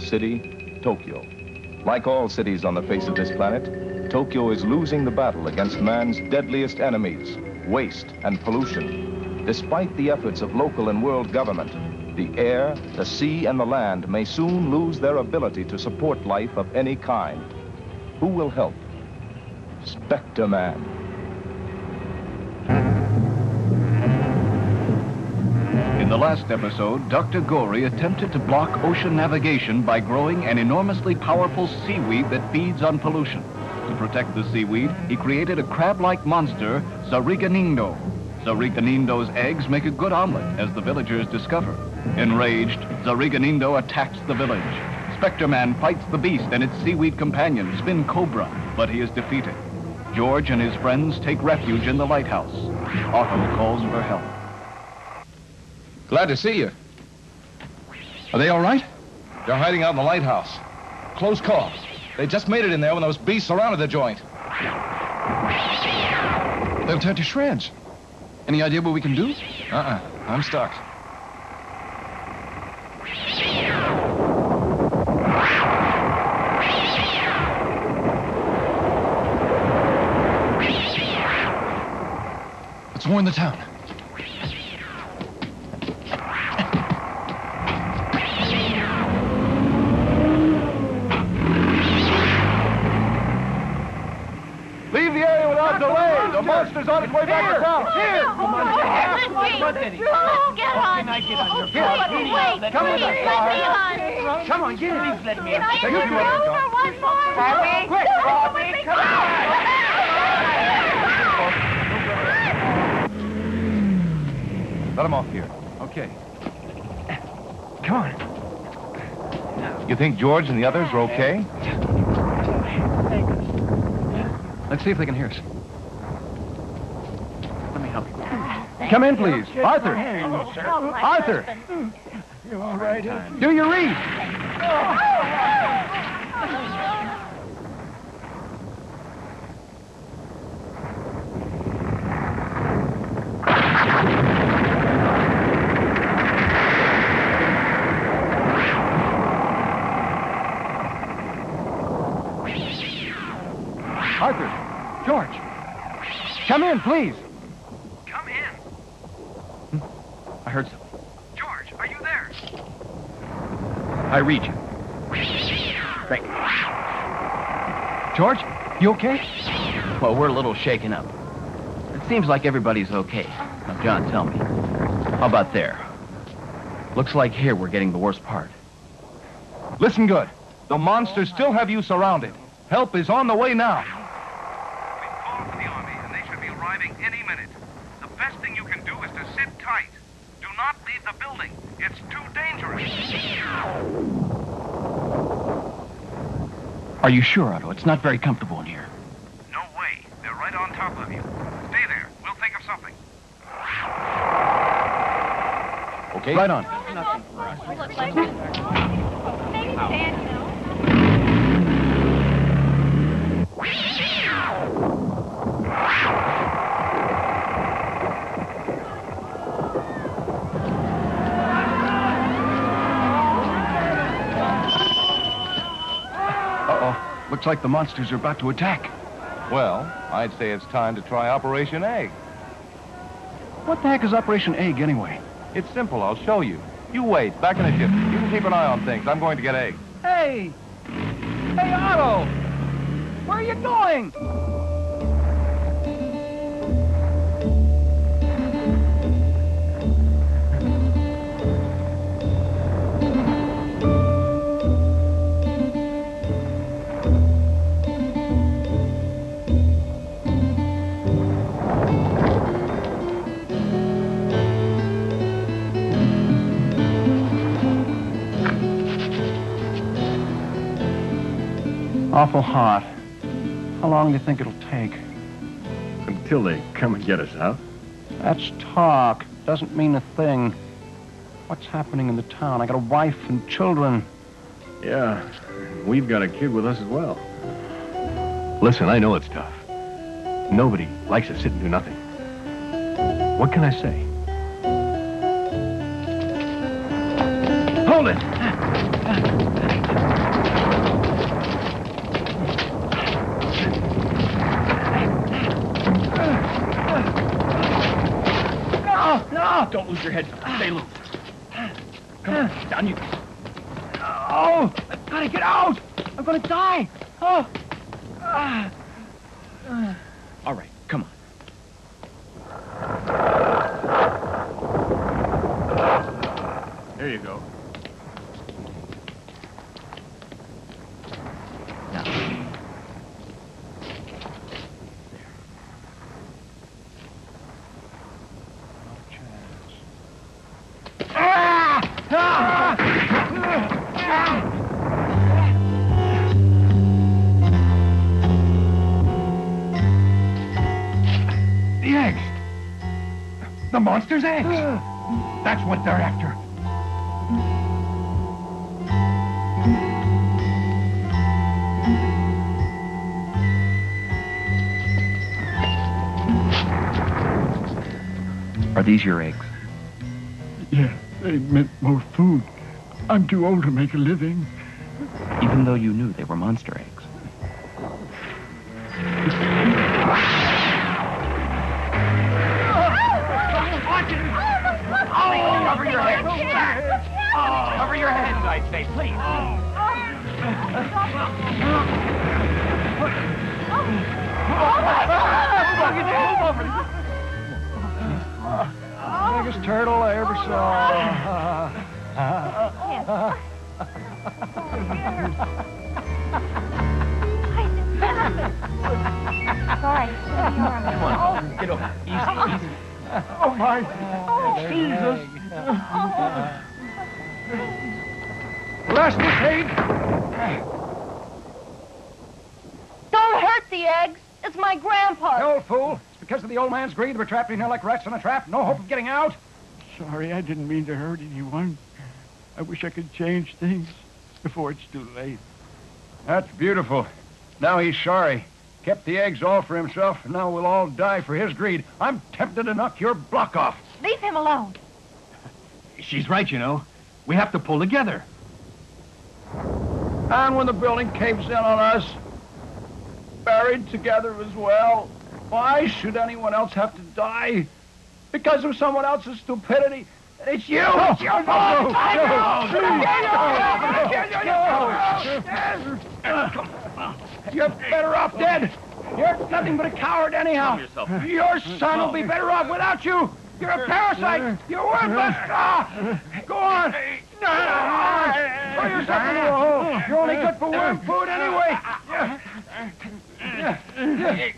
city Tokyo. Like all cities on the face of this planet, Tokyo is losing the battle against man's deadliest enemies, waste and pollution. Despite the efforts of local and world government, the air, the sea, and the land may soon lose their ability to support life of any kind. Who will help? Spectreman. The last episode, Dr. Gory attempted to block ocean navigation by growing an enormously powerful seaweed that feeds on pollution. To protect the seaweed, he created a crab-like monster, Zariganindo. Zariganindo's eggs make a good omelet, as the villagers discover. Enraged, Zariganindo attacks the village. Spectreman fights the beast and its seaweed companion, Spin Cobra, but he is defeated. George and his friends take refuge in the lighthouse. Otto calls for help. Glad to see you. Are they all right? They're hiding out in the lighthouse. Close call. They just made it in there when those beasts surrounded the joint. They'll tear to shreds. Any idea what we can do? Uh-uh. I'm stuck. Let's warn the town. The monster's on its way back to town. Here! Come on, get on! I get oh, on your Please, wait, Come on, please, let me on! Come on, get in. Please let me Can I Take a get few minutes, over one more? Bobby, quick, No, Bobby, let me come go. Let him off here. Okay. Come on. You think George and the others are okay? Let's see if they can hear us. Let me help you. Come in, please. Arthur, Hello, sir. My Arthur. husband. You all right? do your read. Arthur, George, come in, please. Come in. I heard something. George, are you there? I read you. Thank you. George, you okay? Well, we're a little shaken up. It seems like everybody's okay. Now, John, tell me. How about there? Looks like here we're getting the worst part. Listen good. The monsters still have you surrounded. Help is on the way now. We've called the army, and they should be arriving any minute. The best thing you can do is to sit tight. Do not leave the building. It's too dangerous. Are you sure, Otto? It's not very comfortable in here. No way. They're right on top of you. Stay there. We'll think of something. Okay? Right on. Look like Maybe Looks like the monsters are about to attack. Well, I'd say it's time to try Operation Egg. What the heck is Operation Egg, anyway? It's simple. I'll show you. You wait, back in the ship. You can keep an eye on things. I'm going to get eggs. Hey! Hey, Otto! Where are you going? Awful hot. How long do you think it'll take? Until they come and get us out. That's talk. Doesn't mean a thing. What's happening in the town? I got a wife and children. Yeah, we've got a kid with us as well. Listen, I know it's tough. Nobody likes to sit and do nothing. What can I say? Hold it! Oh! Don't lose your head. Stay loose. Come on, down you. go. Oh! I've got to get out! I'm going to die! Oh! Ah. All right, come on. There you go. The monster's eggs! Ah. That's what they're after. Are these your eggs? Yeah, they meant more food. I'm too old to make a living. Even though you knew they were monster eggs. Head! Cover your head, I say, please. Oh. Biggest turtle I ever saw. Sorry. Come on, get over. Easy, easy. Oh, my. Oh, Jesus. Bless the cake. Don't hurt the eggs. It's my grandpa. You old fool. It's because of the old man's greed we're trapped in here like rats in a trap. No hope of getting out. Sorry, I didn't mean to hurt anyone. I wish I could change things before it's too late. That's beautiful. Now he's sorry. Kept the eggs all for himself, and now we'll all die for his greed. I'm tempted to knock your block off. Leave him alone. She's right, you know. We have to pull together. And when the building caves in on us, buried together as well, why should anyone else have to die? Because of someone else's stupidity. It's you! it's your fault! You're better off dead. You're nothing but a coward anyhow. Your son will be better off without you. You're a parasite. You're worthless. Ah, go on. Throw yourself into a hole. You're only good for worm uh, food anyway. Uh,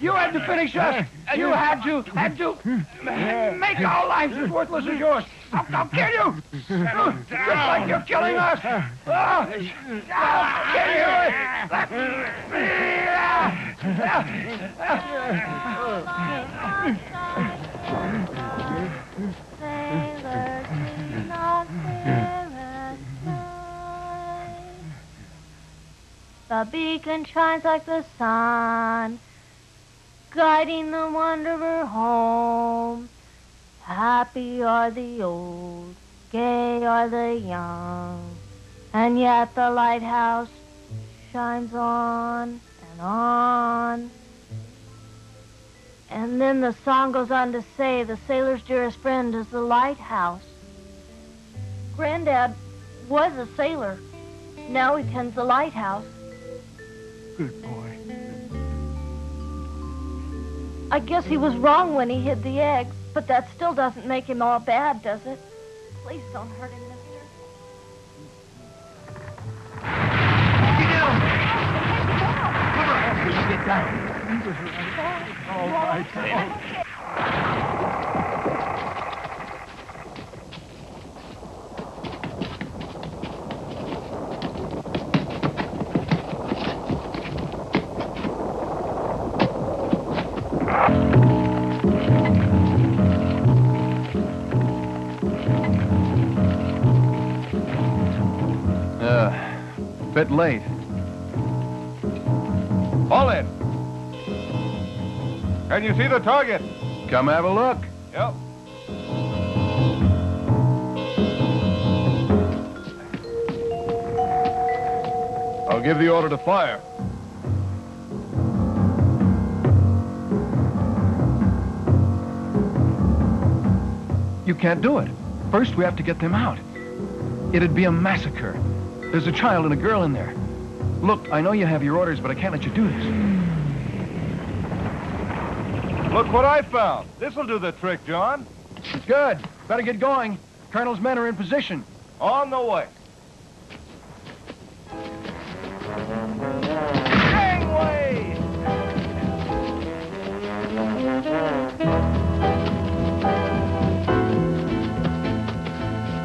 you had to finish us. Uh, you had to, had to make our lives as worthless as yours. I'll, I'll kill you. Just like you're killing us. I'll Sailors do not The beacon shines like the sun, guiding the wanderer home. Happy are the old, gay are the young, and yet the lighthouse shines on and on. And then the song goes on to say the sailor's dearest friend is the lighthouse. Granddad was a sailor. Now he tends the lighthouse. Good boy. I guess he was wrong when he hid the eggs, but that still doesn't make him all bad, does it? Please don't hurt him, mister. You do. Come on, get down. All right. Bit late. Fall in. Can you see the target? Come have a look. Yep. I'll give the order to fire. You can't do it. First, we have to get them out. It'd be a massacre. There's a child and a girl in there. Look, I know you have your orders, but I can't let you do this. Look what I found. This'll do the trick, John. Good. Better get going. Colonel's men are in position. On the way. Gangway!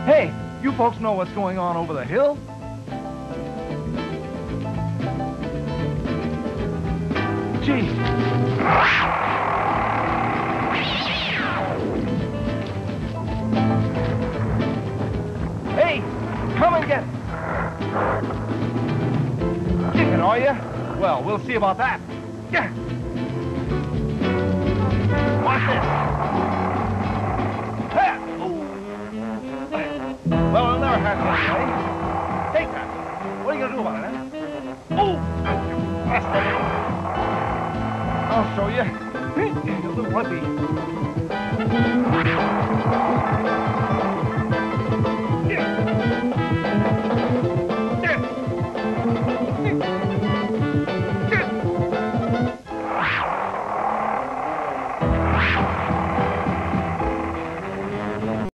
Hey, you folks know what's going on over the hill? Gee, Hey, come and get it. Chicken, are you? Well, we'll see about that. Yeah. Watch this. Ha! Ooh. Well, we'll never have it anyway. Eh? Take that. What are you gonna do about it, huh? Oh! The I'll show you. A little whippy.